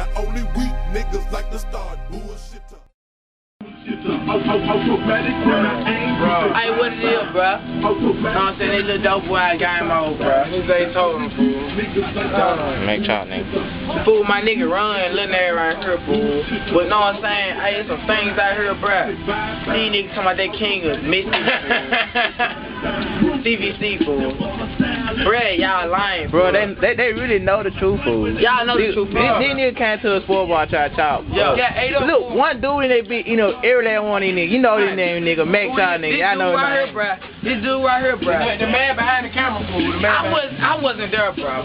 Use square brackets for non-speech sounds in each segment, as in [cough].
Now only weak niggas like to start bullshit. Bro. Hey, what it is, bro? Know what I'm saying? They little dope boy out game mode, bro. His they told him, fool. Make chop, nigga. Fool, my nigga run, little nigga around here, fool. But know what I'm saying? Hey, there's some things out here, bro. These niggas talking about they king of Mississippi. [laughs] CVC, fool. Bruh, y'all lying, Bro, they, they they really know the truth, fool. Y'all know the truth, These bro. these niggas came to a sport bar try to chop. Yo. Yeah, hey, look, Look, one dude in they beat, you know, every last one of these niggas. You know this name, nigga. Make Fool, chop, this- nigga. I know This dude right here, name. bruh. This dude right here, bruh. The, the man behind the camera, fool. The man I was I wasn't there, bro.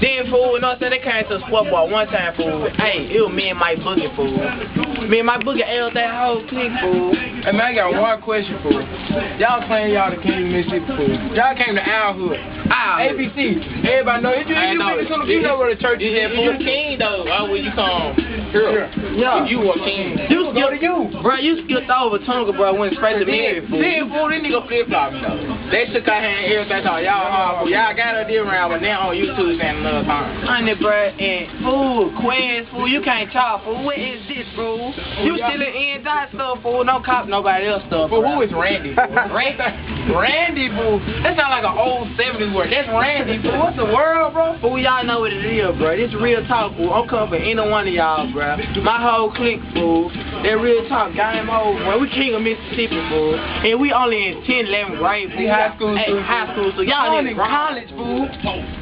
Then fool, you know what I'm saying? They came to the sport bar one time, fool. Hey, it was me and my boogie, fool. Me and my boogie L that whole clique, fool. Hey man, I got one question for you. Y'all claim y'all the king of Mississippi fool. Y'all came to our hood. Ah, ABC. Everybody know. You, I you, know. you, you, you know where the church is. Yeah, You, king though. Oh, when you come here. Yeah. You a king. You go to you. Bro, you skipped over Tonga, bro. Went straight to me, Then, fool. then fool, this nigga flip flop me though. They shook our hand, everything. Thought y'all hard. Y'all got her this round, but now on YouTube saying another time. Honey, bro, and fool, Quez, fool, you can't talk, fool. What is this, fool? You still in dot stuff, fool. Don't cop nobody else stuff. But who is Randy? [laughs] Randy, Randy, fool. That sound like an old 70s word. That's Randy, fool. What's the world, bro? Fool, y'all know what it is, bro. This real talk, fool. I'm coming for any one of y'all, bro. My whole clique, fool. That real talk, game over, bro. We king of Mississippi, fool. And we only in 10, 11 grade, fool. High school, Hey, high school, so y'all in college, fool.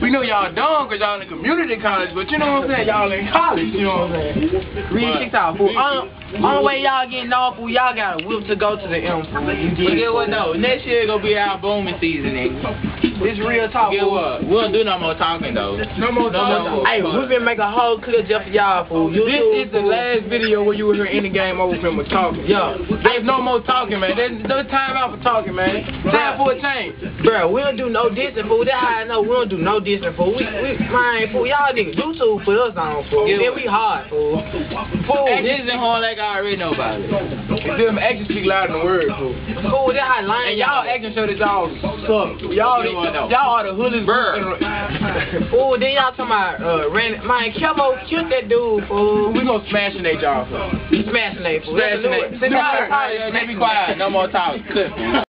We know y'all dumb because y'all in community college, but you know what I'm saying? Y'all in college, you know what I'm saying? Real shit talk, fool. On, only way y'all getting off, fool, y'all got a whip to go to the M, fool. You get what though? Next year gonna be our booming season, nigga. This real talk, Get fool. what? We don't do no more talking though. No more talking. Hey, we been make a whole clip just for y'all, fool. This YouTube, is the last video where you will hear any game over from with talking. Yo, There's no more talking, man. There's no time out for talking, man. Time for a change. Bro, we don't do no dissing, fool. That's how I know we don't do no dissing, fool. We, we, man, fool, y'all niggas YouTube put us on, fool. Yeah. Then we hard, fool. Fool, This isn't hard like I already know about it. Them actions speak louder than words, fool. fool, that's how lying And y'all acting show that y'all suck. Y'all, Know. y'all are the Bird. Fool, [laughs] then y'all talking about, uh, Randy, man, Kelmo killed that dude, fool. We gonna smash in their jaw, fool. Smashing that, fool. Smashing new- Sit down. Hey, be quiet. No more talk. Good.